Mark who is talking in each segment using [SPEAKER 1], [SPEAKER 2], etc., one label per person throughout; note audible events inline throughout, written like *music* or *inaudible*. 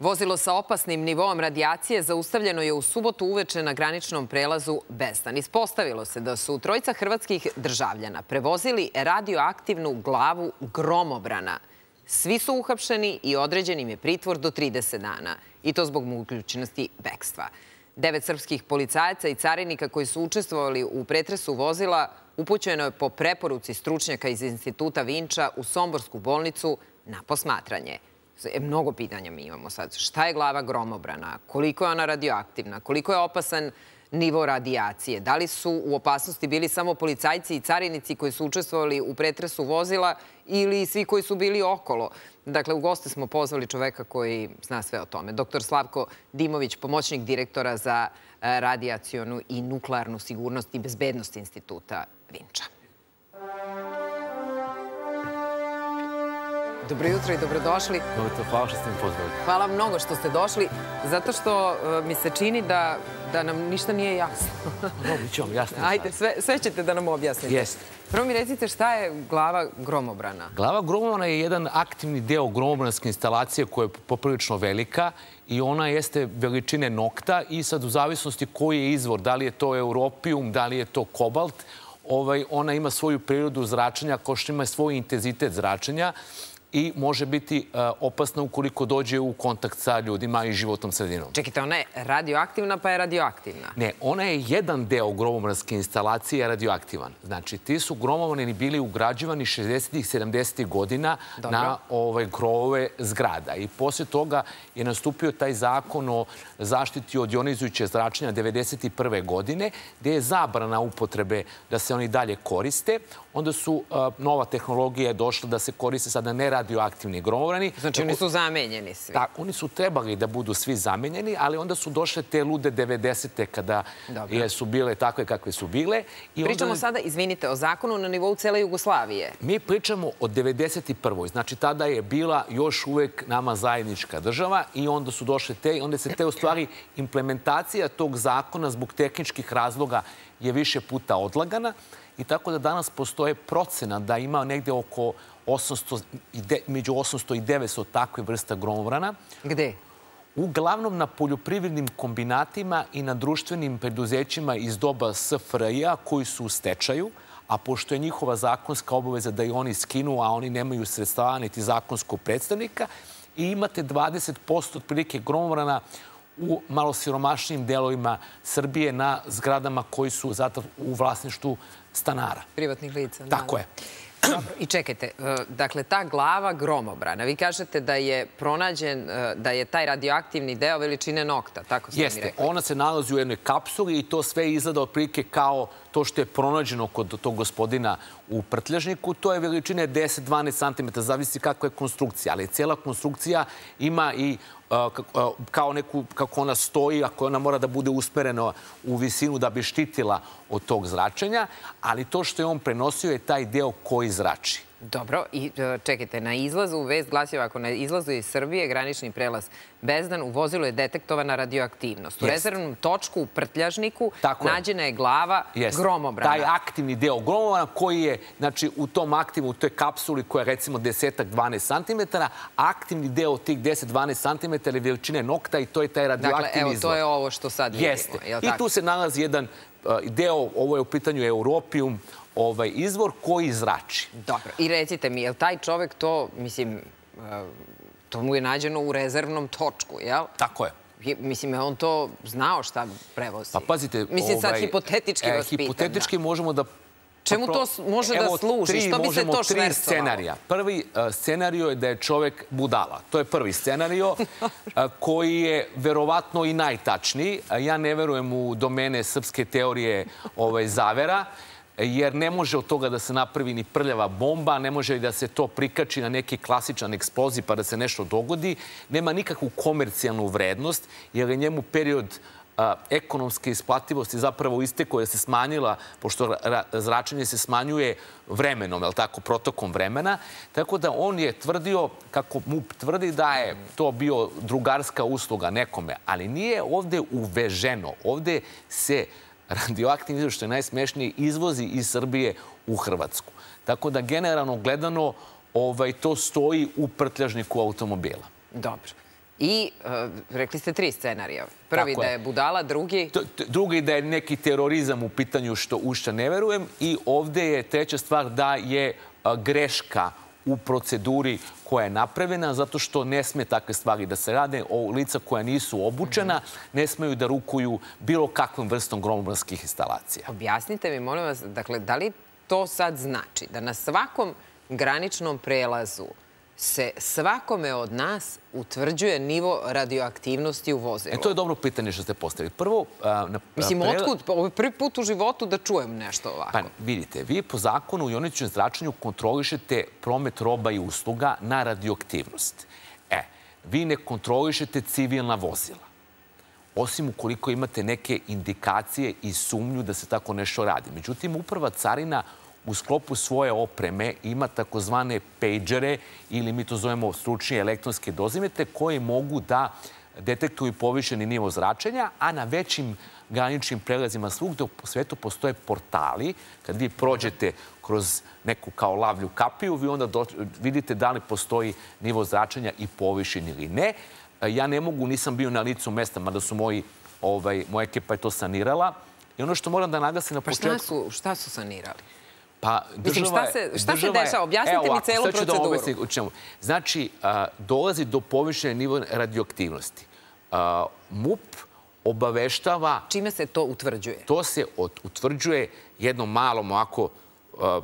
[SPEAKER 1] Vozilo sa opasnim nivoom radijacije zaustavljeno je u subotu uveče na graničnom prelazu Bestan. Ispostavilo se da su trojica hrvatskih državljana prevozili radioaktivnu glavu gromobrana. Svi su uhapšeni i određen im je pritvor do 30 dana. I to zbog mogućnosti bekstva. Devet srpskih policajaca i carinika koji su učestvovali u pretresu vozila upućeno je po preporuci stručnjaka iz instituta Vinča u Somborsku bolnicu na posmatranje. E, mnogo pitanja mi imamo sad. Šta je glava gromobrana? Koliko je ona radioaktivna? Koliko je opasan nivo radijacije? Da li su u opasnosti bili samo policajci i carinici koji su učestvovali u pretresu vozila ili svi koji su bili okolo? Dakle, u goste smo pozvali čoveka koji zna sve o tome. Doktor Slavko Dimović, pomoćnik direktora za e, radijacionu i nuklearnu sigurnost i bezbednost instituta Vinča. Dobro jutro i dobrodošli.
[SPEAKER 2] Dobro, hvala što ste mi pozvali.
[SPEAKER 1] Hvala mnogo što ste došli, zato što uh, mi se čini da, da nam ništa nije jasno. *laughs*
[SPEAKER 2] Dobro, ću vam jasno.
[SPEAKER 1] Ajde, sve, sve ćete da nam objasnite.
[SPEAKER 2] Jeste.
[SPEAKER 1] Prvo mi recite šta je glava gromobrana?
[SPEAKER 2] Glava gromobrana je jedan aktivni deo gromobranske instalacije koja je poprilično velika i ona jeste veličine nokta i sad u zavisnosti koji je izvor, da li je to europijum, da li je to kobalt, ovaj, ona ima svoju prirodu zračenja, kao što ima svoj intenzitet zračenja i može biti e, opasna ukoliko dođe u kontakt sa ljudima i životnom sredinom.
[SPEAKER 1] Čekajte, ona je radioaktivna pa je radioaktivna?
[SPEAKER 2] Ne, ona je jedan deo gromomranske instalacije radioaktivan. Znači, ti su gromomrani bili ugrađivani 60. i 70. godina na ovaj, grovove zgrada. I poslije toga je nastupio taj zakon o zaštiti od ionizujuće zračenja 1991. godine, gde je zabrana upotrebe da se oni dalje koriste. Onda su nova tehnologija došla da se koriste sada ne radioaktivni gromobrani.
[SPEAKER 1] Znači oni su zamenjeni svi?
[SPEAKER 2] Tako, oni su trebali da budu svi zamenjeni, ali onda su došle te lude 90. kada su bile takve kakve su bile.
[SPEAKER 1] Pričamo sada, izvinite, o zakonu na nivou cele Jugoslavije.
[SPEAKER 2] Mi pričamo o 91. Znači tada je bila još uvek nama zajednička država i onda su došle te, onda se te u stvari implementacija tog zakona zbog tehničkih razloga je više puta odlagana i tako da danas postoje procena da ima negde oko 800, među 800 i 900 takve vrsta gromovrana.
[SPEAKER 1] Gde?
[SPEAKER 2] Uglavnom na poljoprivrednim kombinatima i na društvenim preduzećima iz doba SFRJ-a koji su u stečaju, a pošto je njihova zakonska obaveza da i oni skinu, a oni nemaju sredstava niti zakonskog predstavnika, i imate 20% otprilike gromovrana u malo siromašnijim delovima Srbije na zgradama koji su zato u vlasništu stanara.
[SPEAKER 1] Privatnih lica.
[SPEAKER 2] Tako je.
[SPEAKER 1] Dobro, i čekajte, e, dakle, ta glava gromobrana, vi kažete da je pronađen, e, da je taj radioaktivni deo veličine nokta, tako ste
[SPEAKER 2] Jeste, mi rekli? ona se nalazi u jednoj kapsuli i to sve izgleda otprilike kao to što je pronađeno kod tog gospodina u prtljažniku, to je veličine 10-12 cm, zavisi kakva je konstrukcija, ali cijela konstrukcija ima i kao neku, kako ona stoji, ako ona mora da bude usmerena u visinu da bi štitila od tog zračenja, ali to što je on prenosio je taj deo koji zrači.
[SPEAKER 1] Dobro, i e, čekajte, na izlazu, vest glasi ovako, na izlazu iz Srbije, granični prelaz Bezdan, u vozilu je detektovana radioaktivnost. U rezervnom točku, u prtljažniku, nađena je glava gromobrana.
[SPEAKER 2] Taj aktivni deo gromobrana koji je, znači, u tom aktivu, u toj kapsuli koja je recimo 10-12 cm, aktivni deo tih 10-12 cm je veličine nokta i to je taj radioaktivni izvor.
[SPEAKER 1] Dakle, evo, to je ovo što sad vidimo.
[SPEAKER 2] Jeste. I tu se nalazi jedan e, deo, ovo je u pitanju europijum, ovaj izvor koji zrači.
[SPEAKER 1] Dobro. I recite mi, je li taj čovek to, mislim, e, to mu je nađeno u rezervnom točku, jel?
[SPEAKER 2] Tako je.
[SPEAKER 1] Mislim, je on to znao šta prevozi?
[SPEAKER 2] Pa pazite...
[SPEAKER 1] Mislim, sad ovaj, hipotetički e, vas pitam.
[SPEAKER 2] Hipotetički možemo da
[SPEAKER 1] Čemu to može da služi? Što bi se to šverstovalo? tri
[SPEAKER 2] scenarija. Prvi e, scenario je da je čovek budala. To je prvi scenario *laughs* koji je verovatno i najtačniji. Ja ne verujem u domene srpske teorije ovaj, zavera jer ne može od toga da se napravi ni prljava bomba, ne može da se to prikači na neki klasičan eksploziv pa da se nešto dogodi. Nema nikakvu komercijalnu vrednost, jer je njemu period ekonomske isplativosti zapravo iste koja se smanjila, pošto zračenje se smanjuje vremenom, je tako, protokom vremena. Tako da on je tvrdio, kako mu tvrdi da je to bio drugarska usluga nekome, ali nije ovde uveženo. Ovde se radioaktivni izvor, što je najsmešnije, izvozi iz Srbije u Hrvatsku. Tako da, generalno gledano, ovaj, to stoji u prtljažniku automobila.
[SPEAKER 1] Dobro. I e, rekli ste tri scenarija. Prvi
[SPEAKER 2] Tako
[SPEAKER 1] da
[SPEAKER 2] je.
[SPEAKER 1] budala, drugi...
[SPEAKER 2] Drugi da je neki terorizam u pitanju što u šta ne verujem i ovde je treća stvar da je a, greška u proceduri koja je napravljena zato što ne sme takve stvari da se rade. O lica koja nisu obučena ne smeju da rukuju bilo kakvom vrstom gromobranskih instalacija.
[SPEAKER 1] Objasnite mi, molim vas, dakle, da li to sad znači da na svakom graničnom prelazu se svakome od nas utvrđuje nivo radioaktivnosti u vozilu?
[SPEAKER 2] E, to je dobro pitanje što ste postavili. Prvo, a, na,
[SPEAKER 1] Mislim,
[SPEAKER 2] prela-
[SPEAKER 1] otkud? Ovo je prvi put u životu da čujem nešto ovako.
[SPEAKER 2] Pa vidite, vi po zakonu o ioničnom zračenju kontrolišete promet roba i usluga na radioaktivnost. E, vi ne kontrolišete civilna vozila. Osim ukoliko imate neke indikacije i sumnju da se tako nešto radi. Međutim, uprava carina u sklopu svoje opreme ima takozvane pejđere ili mi to zovemo stručnije elektronske dozimetre koje mogu da detektuju povišeni nivo zračenja, a na većim graničnim prelazima svugde u svetu postoje portali. Kad vi prođete kroz neku kao lavlju kapiju, vi onda do, vidite da li postoji nivo zračenja i povišen ili ne. Ja ne mogu, nisam bio na licu mesta, mada su moji, ovaj, moja ekipa je to sanirala. I ono što moram da naglasim na
[SPEAKER 1] Pa šta
[SPEAKER 2] početku...
[SPEAKER 1] su, šta su sanirali?
[SPEAKER 2] Pa
[SPEAKER 1] Mislim,
[SPEAKER 2] država
[SPEAKER 1] šta se- šta se dešava? Objasnite
[SPEAKER 2] Evo
[SPEAKER 1] mi
[SPEAKER 2] ovako,
[SPEAKER 1] celu
[SPEAKER 2] sad ću da
[SPEAKER 1] proceduru.
[SPEAKER 2] objasnim o čemu. Znači, a, dolazi do povišenja nivoa radioaktivnosti. A, MUP obaveštava,
[SPEAKER 1] Čime se to utvrđuje?
[SPEAKER 2] to se od- utvrđuje jednom malom ovako a,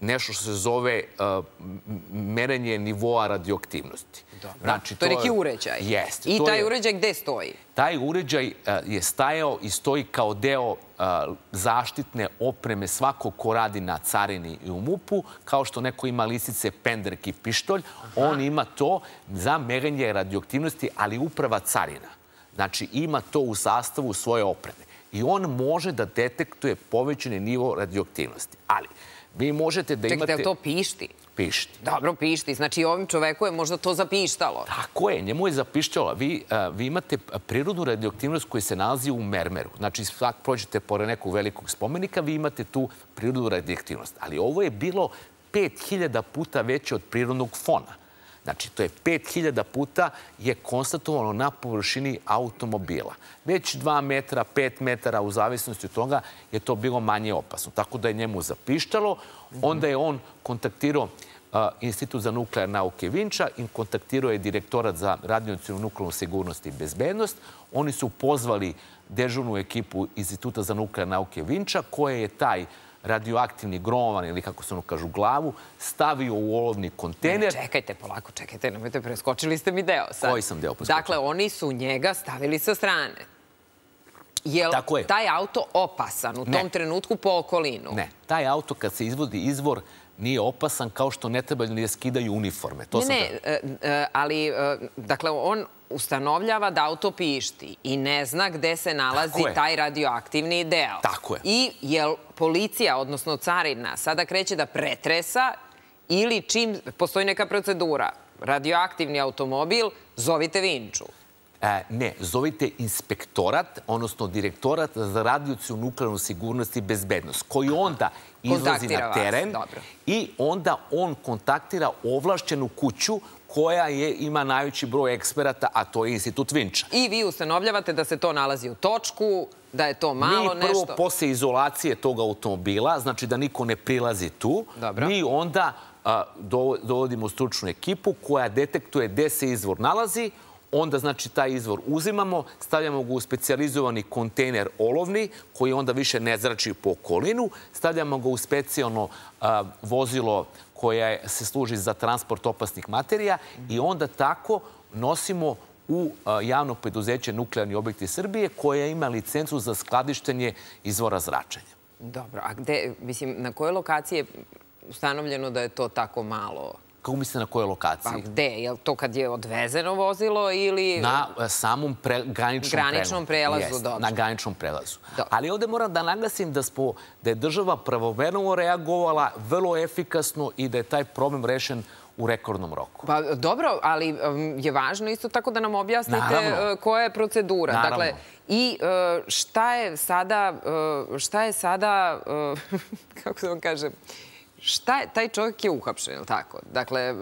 [SPEAKER 2] nešto što se zove merenje nivoa radioaktivnosti. Znači,
[SPEAKER 1] to je neki uređaj.
[SPEAKER 2] Jeste.
[SPEAKER 1] I taj
[SPEAKER 2] je-
[SPEAKER 1] uređaj gde stoji?
[SPEAKER 2] Taj uređaj je stajao i stoji kao deo zaštitne opreme svakog ko radi na carini i u MUP-u, kao što neko ima lisice, pendrek i pištolj, on ima to za merenje radioaktivnosti, ali uprava carina. Znači, ima to u sastavu svoje opreme. I on može da detektuje povećani nivo radioaktivnosti. Ali, vi možete da imate...
[SPEAKER 1] li to pišti?
[SPEAKER 2] Pišti.
[SPEAKER 1] Dobro, pišti. Znači, ovim čoveku je možda to zapištalo.
[SPEAKER 2] Tako je, njemu je zapišćala. Vi, a, vi imate prirodnu radioaktivnost koja se nalazi u mermeru. Znači, svak prođete pored nekog velikog spomenika, vi imate tu prirodnu radioaktivnost. Ali ovo je bilo 5000 puta veće od prirodnog fona. Znači, to je 5000 puta je konstatovano na površini automobila. Već 2 metra, 5 metara, u zavisnosti od toga, je to bilo manje opasno. Tako da je njemu zapištalo. Onda je on kontaktirao Institut za nuklearne nauke Vinča i kontaktirao je direktorat za radionacionalnu nuklearnu sigurnost i bezbednost. Oni su pozvali dežurnu ekipu Instituta za nuklearne nauke Vinča, koja je taj radioaktivni gromovan ili kako se ono kažu glavu, stavio u olovni kontejner.
[SPEAKER 1] Čekajte, polako, čekajte, nemojte, preskočili ste mi deo sad.
[SPEAKER 2] Koji sam deo preskočila?
[SPEAKER 1] Dakle, oni su njega stavili sa strane. Je li
[SPEAKER 2] Tako je.
[SPEAKER 1] taj auto opasan u
[SPEAKER 2] Ne.
[SPEAKER 1] tom trenutku po okolinu?
[SPEAKER 2] Ne, taj auto kad se izvodi izvor nije opasan kao što ne treba da skidaju uniforme. To
[SPEAKER 1] Ne,
[SPEAKER 2] sam
[SPEAKER 1] ne, e, e, ali, e, dakle, on ustanovljava da auto pišti i ne zna gde se nalazi taj radioaktivni deo.
[SPEAKER 2] Tako je.
[SPEAKER 1] I jel policija, odnosno carina, sada kreće da pretresa ili čim postoji neka procedura, radioaktivni automobil, zovite Vinču.
[SPEAKER 2] E, ne, zovite inspektorat, odnosno direktorat za radiociju nuklearnu sigurnost i bezbednost, koji onda izlazi na teren i onda on kontaktira ovlašćenu kuću koja je, ima najveći broj eksperata, a to je Institut Vinča.
[SPEAKER 1] I vi ustanovljavate da se to nalazi u točku, da je to malo
[SPEAKER 2] mi prvo,
[SPEAKER 1] nešto.
[SPEAKER 2] posle izolacije tog automobila, znači da niko ne prilazi tu,
[SPEAKER 1] Dobro.
[SPEAKER 2] mi onda a, dovodimo stručnu ekipu koja detektuje gde se izvor nalazi, onda znači taj izvor uzimamo, stavljamo ga u specijalizovani kontejner olovni, koji onda više ne zrači po okolinu, stavljamo ga u specijalno vozilo koje se služi za transport opasnih materija i onda tako nosimo u javno preduzeće Nuklearni objekti Srbije koja ima licencu za skladištenje izvora zračenja.
[SPEAKER 1] Dobro, a gde, mislim, na kojoj lokaciji je ustanovljeno da je to tako malo?
[SPEAKER 2] Kako mislite na kojoj
[SPEAKER 1] Pa
[SPEAKER 2] lokaciji?
[SPEAKER 1] gde? Je li to kad je odvezeno vozilo ili...
[SPEAKER 2] Na samom pre, graničnom,
[SPEAKER 1] Graničnom prelazu,
[SPEAKER 2] Jeste. Na graničnom prelazu.
[SPEAKER 1] Dobro.
[SPEAKER 2] Ali ovde moram da naglasim da, smo, da je država pravovremeno reagovala vrlo efikasno i da je taj problem rešen u rekordnom roku.
[SPEAKER 1] Pa dobro, ali um, je važno isto tako da nam objasnite
[SPEAKER 2] Naravno.
[SPEAKER 1] uh, koja je procedura.
[SPEAKER 2] Naravno.
[SPEAKER 1] Dakle, i uh, šta je sada, uh, šta je sada, uh, *laughs* kako da vam kažem, Šta je, taj čovjek je uhapšen, je li tako? Dakle, uh,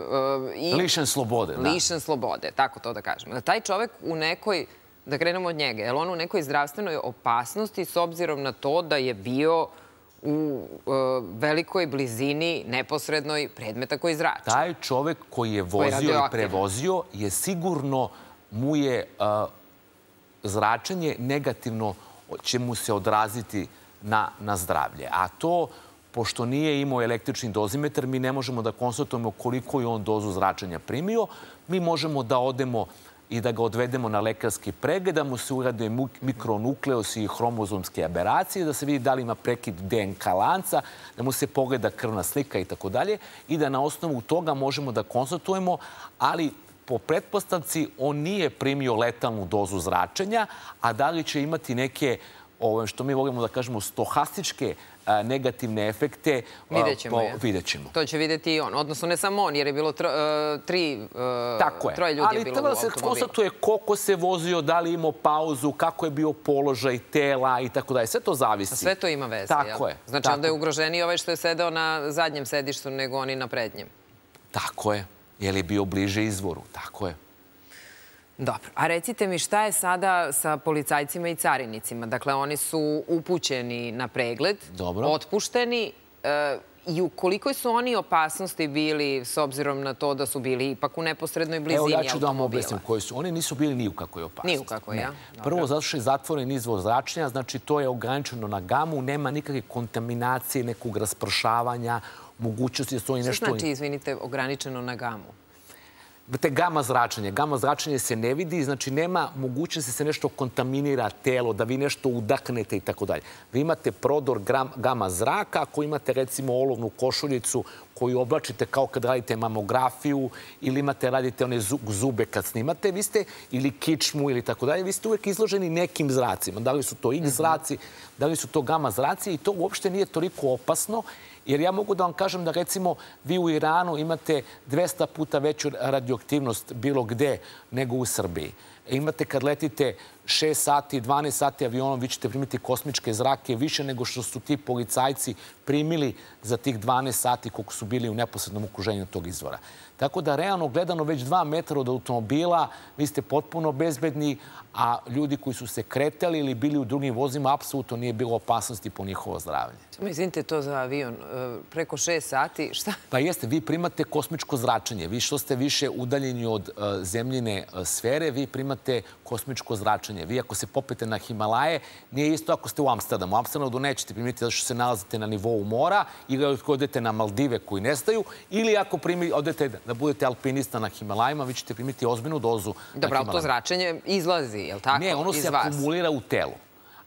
[SPEAKER 1] i...
[SPEAKER 2] Lišen slobode, da.
[SPEAKER 1] Lišen slobode, tako to da kažem. Taj čovjek u nekoj, da krenemo od njega, je li on u nekoj zdravstvenoj opasnosti s obzirom na to da je bio u uh, velikoj blizini neposrednoj predmeta koji zrači?
[SPEAKER 2] Taj čovek koji je vozio i prevozio je sigurno mu je uh, zračenje negativno će mu se odraziti na, na zdravlje. A to pošto nije imao električni dozimetar, mi ne možemo da konstatujemo koliko je on dozu zračenja primio. Mi možemo da odemo i da ga odvedemo na lekarski pregled, da mu se urade mikronukleosi i hromozomske aberacije, da se vidi da li ima prekid DNK lanca, da mu se pogleda krvna slika i tako dalje i da na osnovu toga možemo da konstatujemo, ali po pretpostavci on nije primio letalnu dozu zračenja, a da li će imati neke, što mi volimo da kažemo, stohastičke negativne efekte.
[SPEAKER 1] Vidjet ćemo,
[SPEAKER 2] po, vidjet ćemo.
[SPEAKER 1] To će vidjeti i on. Odnosno, ne samo on, jer je bilo tro, uh, tri, Tako je. troje ljudi
[SPEAKER 2] Ali
[SPEAKER 1] je bilo
[SPEAKER 2] treba da se konstatuje koliko se vozio, da li imao pauzu, kako je bio položaj tela i tako dalje. Sve to zavisi. A
[SPEAKER 1] sve to ima veze,
[SPEAKER 2] Tako je.
[SPEAKER 1] Znači,
[SPEAKER 2] tako.
[SPEAKER 1] onda je ugroženiji ovaj što je sedeo na zadnjem sedištu nego oni na prednjem.
[SPEAKER 2] Tako je. Jer je bio bliže izvoru. Tako je.
[SPEAKER 1] Dobro. A recite mi šta je sada sa policajcima i carinicima? Dakle, oni su upućeni na pregled,
[SPEAKER 2] Dobro.
[SPEAKER 1] otpušteni e, i u kolikoj su oni opasnosti bili s obzirom na to da su bili ipak u neposrednoj blizini automobila?
[SPEAKER 2] Evo, ja ću da vam objasnim koji su. Oni nisu bili ni u kakvoj opasnosti.
[SPEAKER 1] Ni u kakvoj, ja?
[SPEAKER 2] Prvo, zato što je zatvoren izvor zračenja, znači to je ograničeno na gamu, nema nikakve kontaminacije, nekog raspršavanja, mogućnosti da su oni nešto...
[SPEAKER 1] Što znači, izvinite, ograničeno na gamu?
[SPEAKER 2] Te gama zračenje. Gama zračenje se ne vidi, znači nema mogućnosti da se nešto kontaminira telo, da vi nešto udaknete i tako dalje. Vi imate prodor gama zraka, ako imate recimo olovnu košuljicu koju oblačite kao kad radite mamografiju ili imate, radite one zube kad snimate, vi ste, ili kičmu ili tako dalje, vi ste uvek izloženi nekim zracima. Da li su to X mhm. zraci, da li su to gama zraci i to uopšte nije toliko opasno Jer ja mogu da vam kažem da recimo vi u Iranu imate 200 puta veću radioaktivnost bilo gde nego u Srbiji. Imate kad letite 6 sati, 12 sati avionom, vi ćete primiti kosmičke zrake više nego što su ti policajci primili za tih 12 sati koliko su bili u neposrednom okruženju tog izvora. Tako da, realno gledano, već dva metra od automobila, vi ste potpuno bezbedni, a ljudi koji su se kretali ili bili u drugim vozima, apsolutno nije bilo opasnosti po njihovo zdravlje.
[SPEAKER 1] Samo izvinite to za avion. E, preko šest sati, šta?
[SPEAKER 2] Pa jeste, vi primate kosmičko zračenje. Vi što ste više udaljeni od e, zemljine e, sfere, vi primate kosmičko zračenje. Vi ako se popete na Himalaje, nije isto ako ste u Amsterdamu. U Amsterdamu nećete primiti zato što se nalazite na nivou mora ili ako odete na Maldive koji nestaju ili ako primi, odete da budete alpinista na Himalajima, vi ćete primiti ozbiljnu dozu
[SPEAKER 1] Dobro,
[SPEAKER 2] ali
[SPEAKER 1] to zračenje izlazi, je li tako?
[SPEAKER 2] Ne, ono se akumulira u telu.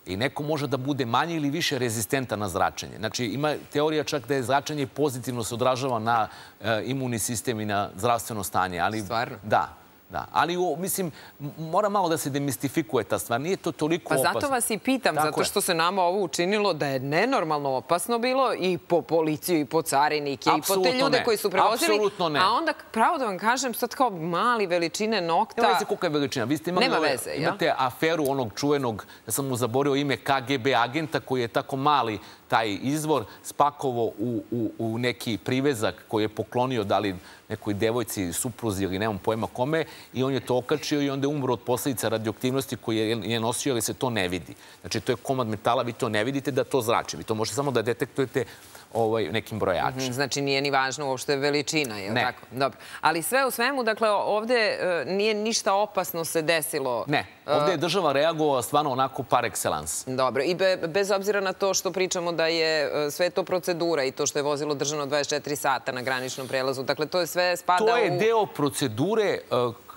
[SPEAKER 2] I neko može da bude manje ili više rezistentan na zračenje. Znači, ima teorija čak da je zračenje pozitivno se odražava na e, imunni sistem i na zdravstveno stanje. Ali,
[SPEAKER 1] Stvarno?
[SPEAKER 2] Da. Da, ali mislim, mora malo da se demistifikuje ta stvar. Nije to toliko opasno.
[SPEAKER 1] Pa zato vas i pitam, zato što se nama ovo učinilo da je nenormalno opasno bilo i po policiju, i po carinike, i po te ljude koji su prevozili.
[SPEAKER 2] Apsolutno ne.
[SPEAKER 1] A onda, pravo da vam kažem, sad kao mali veličine nokta...
[SPEAKER 2] Nema veze koliko je veličina. Vi ste imali
[SPEAKER 1] Nema veze,
[SPEAKER 2] ja? Imate aferu onog čuvenog, ja sam mu zaborio ime KGB agenta koji je tako mali taj izvor spakovo u, u, u neki privezak koji je poklonio da li nekoj devojci, supruzi ili nemam pojma kome i on je to okačio i onda je umro od posledica radioaktivnosti koji je nosio, ali se to ne vidi. Znači, to je komad metala, vi to ne vidite da to zrači. Vi to možete samo da detektujete ovaj, nekim brojačem. Mhm,
[SPEAKER 1] znači nije ni važno uopšte veličina, je li tako? Dobro. Ali sve u svemu, dakle, ovde e, nije ništa opasno se desilo.
[SPEAKER 2] Ne, ovde je država reagovala stvarno onako par excellence.
[SPEAKER 1] Dobro, i be, bez obzira na to što pričamo da je e, sve to procedura i to što je vozilo držano 24 sata na graničnom prelazu, dakle, to je sve spada u...
[SPEAKER 2] To je deo procedure e,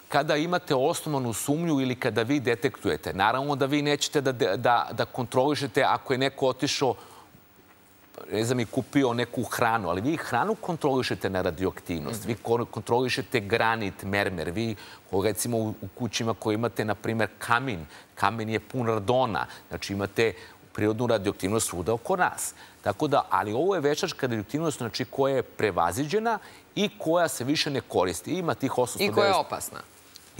[SPEAKER 2] kada imate osnovanu sumnju ili kada vi detektujete. Naravno da vi nećete da, da, da kontrolišete ako je neko otišao ne znam, i kupio neku hranu, ali vi hranu kontrolišete na radioaktivnost, vi kontrolišete granit, mermer, vi recimo u kućima koje imate, na primer, kamin, kamin je pun radona, znači imate prirodnu radioaktivnost svuda oko nas. Tako da, ali ovo je veštačka radioaktivnost, znači koja je prevaziđena i koja se više ne koristi. Ima tih 890...
[SPEAKER 1] I koja je opasna.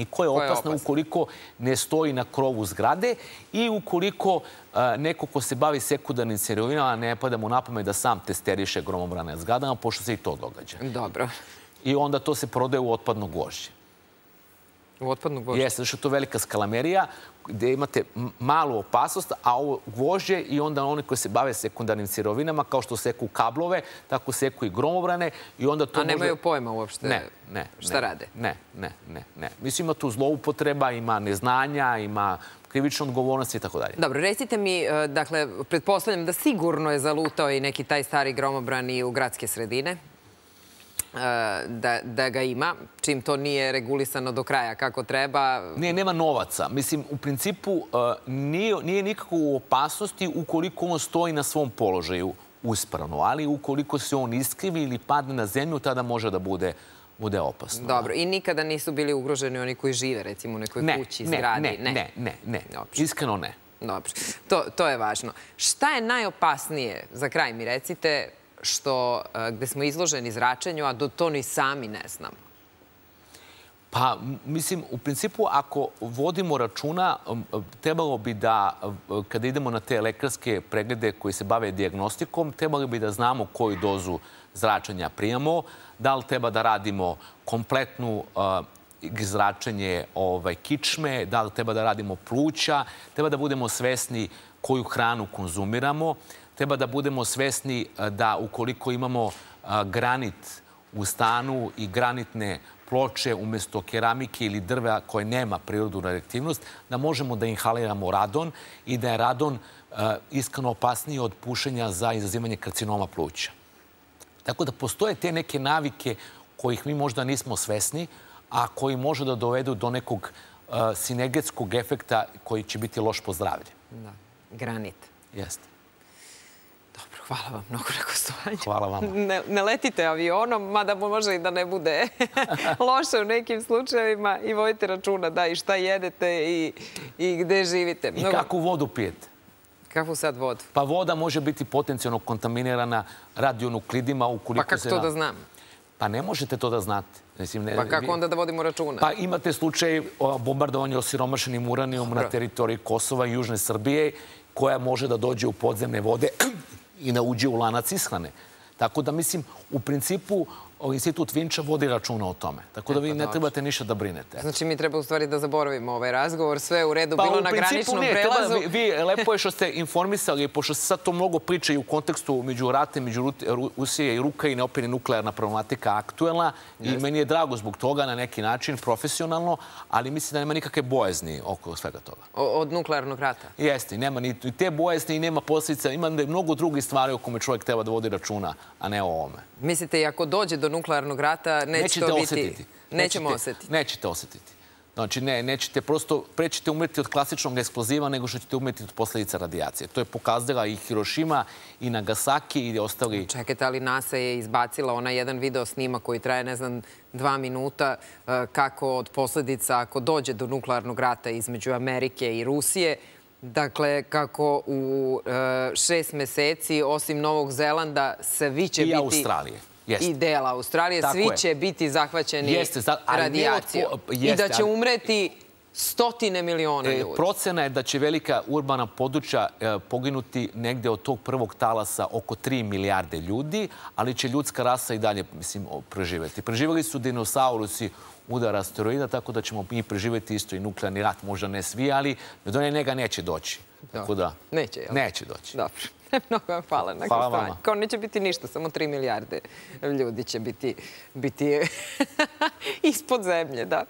[SPEAKER 2] I koja je opasna
[SPEAKER 1] opasna.
[SPEAKER 2] ukoliko ne stoji na krovu zgrade i ukoliko a, neko ko se bavi sekundarnim sirovinama ne pada mu na pamet da sam testeriše gromobrane zgradama, pošto se i to događa.
[SPEAKER 1] Dobro.
[SPEAKER 2] I onda to se prodaje u otpadno gvožđe.
[SPEAKER 1] U otpadnu gvožđe.
[SPEAKER 2] Jeste, zato što je to velika skalamerija gde imate malu opasnost, a ovo gvožđe i onda oni koji se bave sekundarnim sirovinama, kao što seku kablove, tako seku i gromobrane i onda to
[SPEAKER 1] A nemaju
[SPEAKER 2] može...
[SPEAKER 1] pojma uopšte
[SPEAKER 2] Ne, ne.
[SPEAKER 1] šta
[SPEAKER 2] ne,
[SPEAKER 1] rade.
[SPEAKER 2] Ne, ne, ne, ne. Mislim, ima tu zloupotreba, ima neznanja, ima krivična odgovornost i tako dalje.
[SPEAKER 1] Dobro, recite mi, e, dakle, pretpostavljam da sigurno je zalutao i neki taj stari gromobran i u gradske sredine, da, da ga ima, čim to nije regulisano do kraja kako treba.
[SPEAKER 2] Ne, nema novaca. Mislim, u principu nije, nije nikako u opasnosti ukoliko on stoji na svom položaju uspravno, ali ukoliko se on iskrivi ili padne na zemlju, tada može da bude, bude opasno.
[SPEAKER 1] Dobro, i nikada nisu bili ugroženi oni koji žive, recimo, u nekoj
[SPEAKER 2] Ne,
[SPEAKER 1] kući,
[SPEAKER 2] ne,
[SPEAKER 1] zgradi?
[SPEAKER 2] ne, ne, ne, ne.
[SPEAKER 1] Dobro.
[SPEAKER 2] Iskreno ne.
[SPEAKER 1] Dobro, to, to je važno. Šta je najopasnije, za kraj mi recite, što, e, gde smo izloženi zračenju, a do to ni sami ne znamo?
[SPEAKER 2] Pa, mislim, u principu, ako vodimo računa, trebalo bi da, kada idemo na te lekarske preglede koji se bave diagnostikom, trebali bi da znamo koju dozu zračenja primamo, da li treba da radimo kompletnu zračenje ovaj, kičme, da li treba da radimo pluća, treba da budemo svesni koju hranu konzumiramo, treba da budemo svesni a, da ukoliko imamo a, granit u stanu i granitne ploče umesto keramike ili drva koje nema prirodnu reaktivnost, da možemo da inhaliramo radon i da je radon uh, iskreno opasniji od pušenja za izazivanje karcinoma pluća. Tako da postoje te neke navike kojih mi možda nismo svesni, a koji može da dovedu do nekog sinergetskog efekta koji će biti loš po zdravlje.
[SPEAKER 1] Da, granit.
[SPEAKER 2] Jeste.
[SPEAKER 1] Hvala vam mnogo na gostovanju.
[SPEAKER 2] Hvala vama.
[SPEAKER 1] Ne, ne letite avionom, mada može i da ne bude *laughs* loše u nekim slučajevima i vojite računa da i šta jedete i, i gde živite.
[SPEAKER 2] I kakvu vodu pijete?
[SPEAKER 1] Kakvu sad vodu?
[SPEAKER 2] Pa voda može biti potencijalno kontaminirana radionuklidima ukoliko
[SPEAKER 1] Pa kako
[SPEAKER 2] se...
[SPEAKER 1] to da znam?
[SPEAKER 2] Pa ne možete to da znate. Mislim, ne,
[SPEAKER 1] Pa kako onda da vodimo računa?
[SPEAKER 2] Pa imate slučaj bombardovanja osiromašenim uranijom na teritoriji Kosova i Južne Srbije, koja može da dođe u podzemne vode i da uđe u lanac ishrane. Tako da, mislim, u principu, Institut Vinča vodi računa o tome. Tako da vi ne
[SPEAKER 1] dobro.
[SPEAKER 2] trebate ništa da brinete.
[SPEAKER 1] Znači mi treba u stvari da zaboravimo ovaj razgovor, sve je u redu,
[SPEAKER 2] Pa
[SPEAKER 1] bilo
[SPEAKER 2] u
[SPEAKER 1] na graničnom
[SPEAKER 2] ne, treba,
[SPEAKER 1] prelazu.
[SPEAKER 2] vi, vi, lepo je što ste informisali, pošto se sad to mnogo priča i u kontekstu među rate, među Rusije i Ukrajine, opet je nuklearna problematika aktuelna i meni je drago zbog toga na neki način, profesionalno, ali mislim da nema nikakve bojazni oko svega toga.
[SPEAKER 1] O- od nuklearnog rata.
[SPEAKER 2] Jeste, nema ni te bojazni i nema posljedica. Ima da mnogo drugih stvari o kome čovjek treba da vodi računa, a ne o ovome.
[SPEAKER 1] Mislite, i ako dođe do nuklearnog rata, neće
[SPEAKER 2] Nećete
[SPEAKER 1] to biti...
[SPEAKER 2] osetiti.
[SPEAKER 1] Nećemo
[SPEAKER 2] Nećete-
[SPEAKER 1] osetiti.
[SPEAKER 2] Nećete osetiti. Znači, ne, nećete prosto, pre ćete umreti od klasičnog eksploziva nego što ćete umreti od posljedica radijacije. To je pokazala i Hiroshima i Nagasaki i ostali...
[SPEAKER 1] Čekajte, ali NASA je izbacila onaj jedan video snima koji traje, ne znam, dva minuta, e, kako od posledica, ako dođe do nuklearnog rata između Amerike i Rusije, dakle, kako u e, šest meseci, osim Novog Zelanda, svi će
[SPEAKER 2] I
[SPEAKER 1] biti...
[SPEAKER 2] Australije.
[SPEAKER 1] I dela Australije,
[SPEAKER 2] Tako
[SPEAKER 1] svi
[SPEAKER 2] je.
[SPEAKER 1] će biti zahvaćeni
[SPEAKER 2] Jeste, za- od
[SPEAKER 1] radijacijom. I da će umreti stotine miliona
[SPEAKER 2] E,
[SPEAKER 1] ljudi.
[SPEAKER 2] procena je da će velika urbana područja e, poginuti negde od tog prvog talasa oko 3 milijarde ljudi, ali će ljudska rasa i dalje, mislim, preživeti. Preživeli su dinosaurusi udar asteroida, tako da ćemo mi preživeti isto i nuklearni rat. Možda ne svi, ali do njega neće doći. Tako da...
[SPEAKER 1] Neće, jel?
[SPEAKER 2] Neće doći.
[SPEAKER 1] Dobro. *laughs* Mnogo vam hvala na gostovanju. Kao neće biti ništa, samo 3 milijarde ljudi će biti, biti *laughs* ispod zemlje, da.